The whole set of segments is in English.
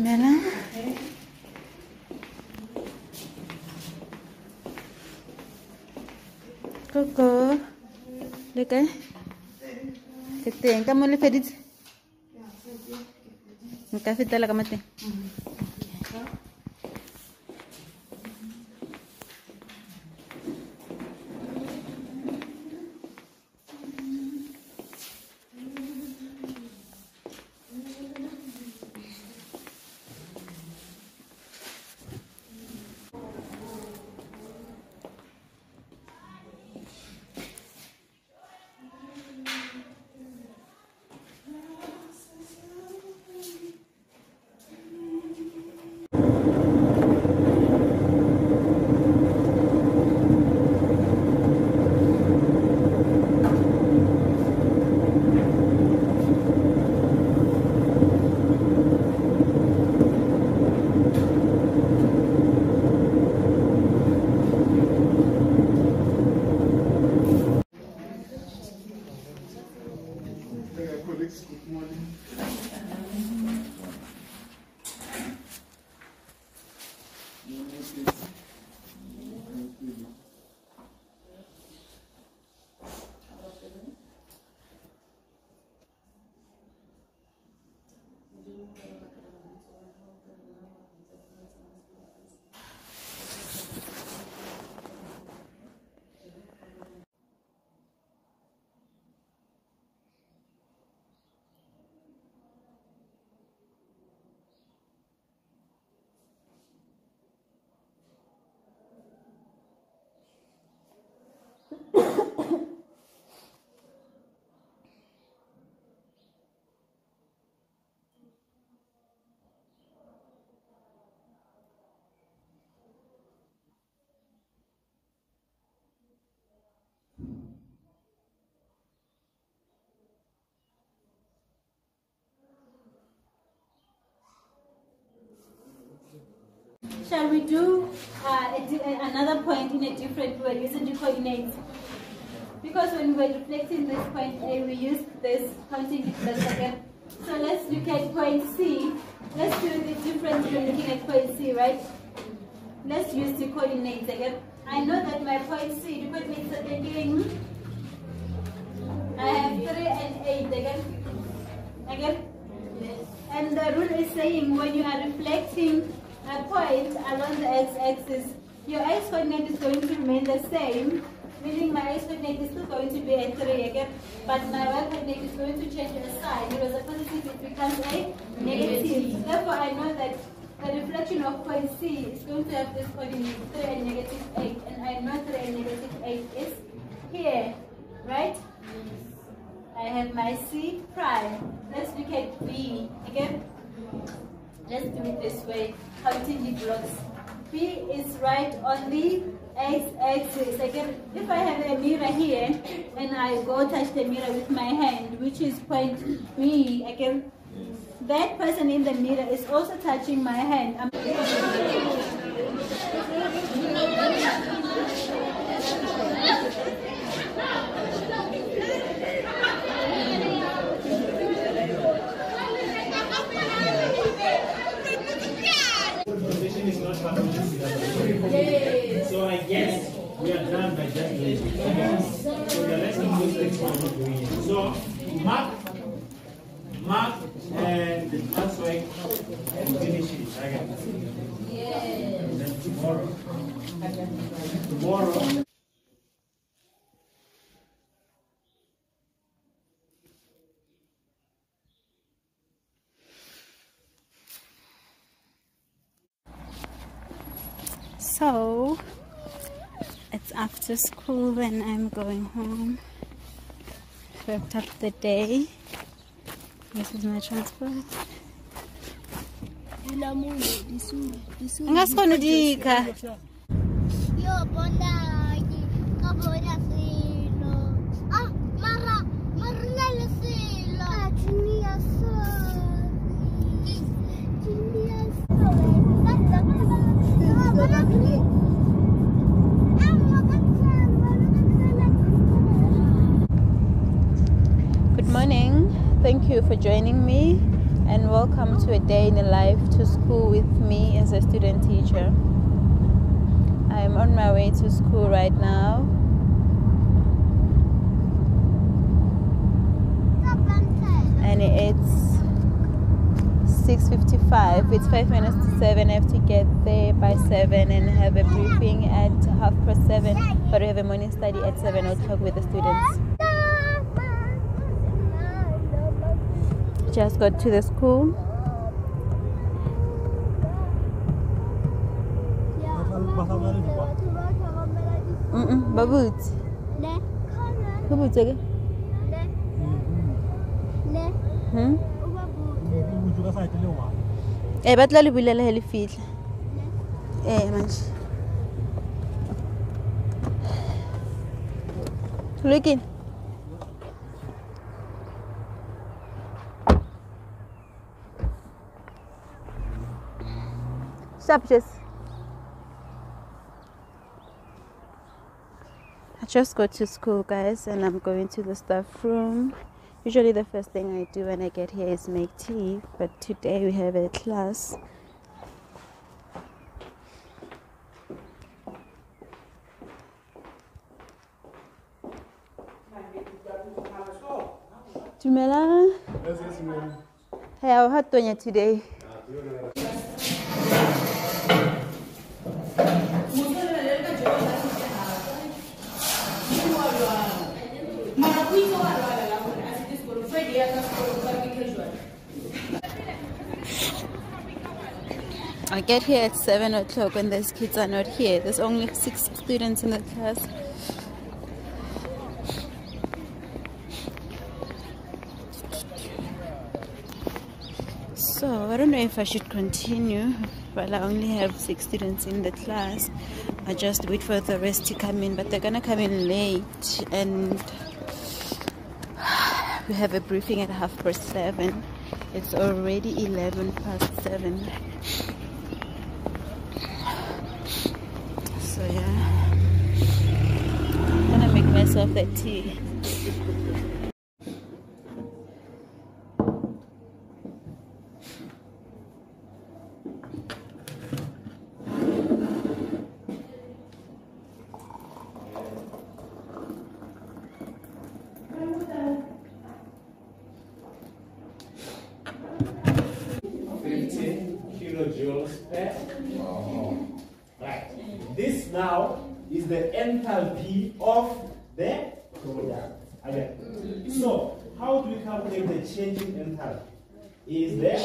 Bismillah. Coco. Look eh. Kitin, kamu lihat di. Mukafit talaga mati. Mm -hmm. Good morning. Shall we do uh, a a- another point in a different way using the coordinates? Because when we're reflecting this point A, we use this counting difference again. So let's look at point C. Let's do the difference when looking at point C, right? Let's use the coordinates again. I know that my point C, the coordinates are taking. I have 3 and 8 again. Again? Yes. And the rule is saying when you are reflecting a point along the x-axis, your x-coordinate is going to remain the same, meaning my x-coordinate is still going to be a 3 again, but my y-coordinate is going to change a sign. It was a positive, it becomes a negative. Therefore, I know that the reflection of point C is going to have this coordinate 3 and negative 8, and I know 3 and negative 8 is here, right? I have my C prime. Let's look at B again. Let's do it this way, counting the blocks. B is right on the x-axis. Again, if I have a mirror here and I go touch the mirror with my hand, which is point B, again, that person in the mirror is also touching my hand. I'm Conversation is not part of this syllabus. So I guess we are done by just doing it. Okay? So the rest of those things we are not doing it. So mark, mark, and the classwork and finish it. Okay? And then tomorrow. Tomorrow. So it's after school and I'm going home. Wrapped up the day. This is my transport. Ngasikho dika. Yo, bona joining me and welcome to a day in the life to school with me as a student teacher. I am on my way to school right now. And it's 6.55. It's 5 minutes to 7. I have to get there by 7 and have a briefing at half past 7. But we have a morning study at 7 o'clock with the students. Just got to the school. Mm-mm, babut. Babut ke? Eh, ba tla le bulela he le fihla. Eh, manje. Lokile. Stop, Jess. I just got to school, guys, and I'm going to the staff room. Usually, the first thing I do when I get here is make tea, but today we have a class. Dumela. Hey, how hot doing today? I get here at 7 o'clock when these kids are not here. There's only six students in the class. So I don't know if I should continue, but I only have six students in the class. I just wait for the rest to come in, but they're gonna come in late and we have a briefing at half past seven. It's already 11 past seven. So yeah, I'm gonna make myself a tea. Fifteen kilojoules per. Now is the enthalpy of the product. Again. So, how do we calculate the changing enthalpy? Is there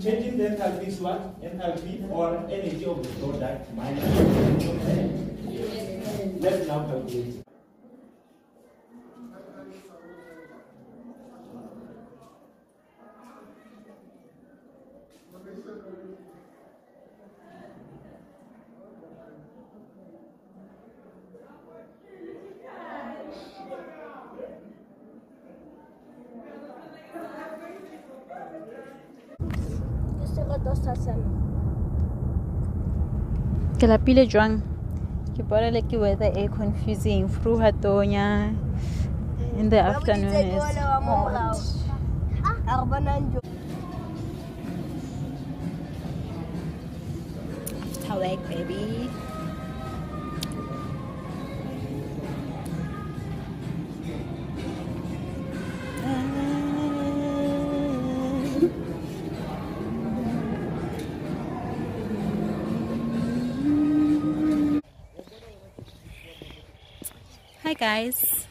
changing the enthalpy is what? Enthalpy or energy of the product minus the Let's now calculate. It. ke lapile jwang ke bona le ke weather e confusing through hatonya in the afternoon is hot after work baby Hi guys,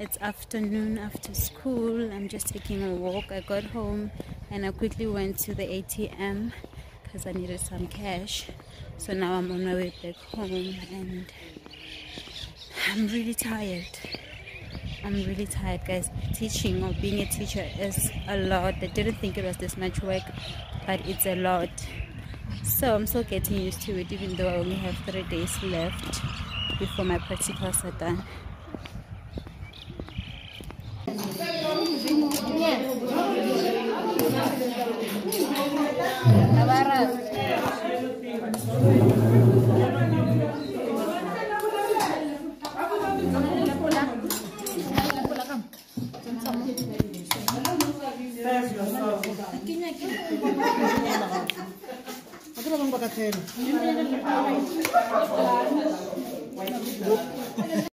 it's afternoon after school. I'm just taking a walk. I got home and I quickly went to the ATM because I needed some cash. So now I'm on my way back home and I'm really tired. I'm really tired, guys. Teaching or being a teacher is a lot. I didn't think it was this much work, but it's a lot. So I'm still getting used to it, even though I only have three days left before my practicals are done. quay nó biết được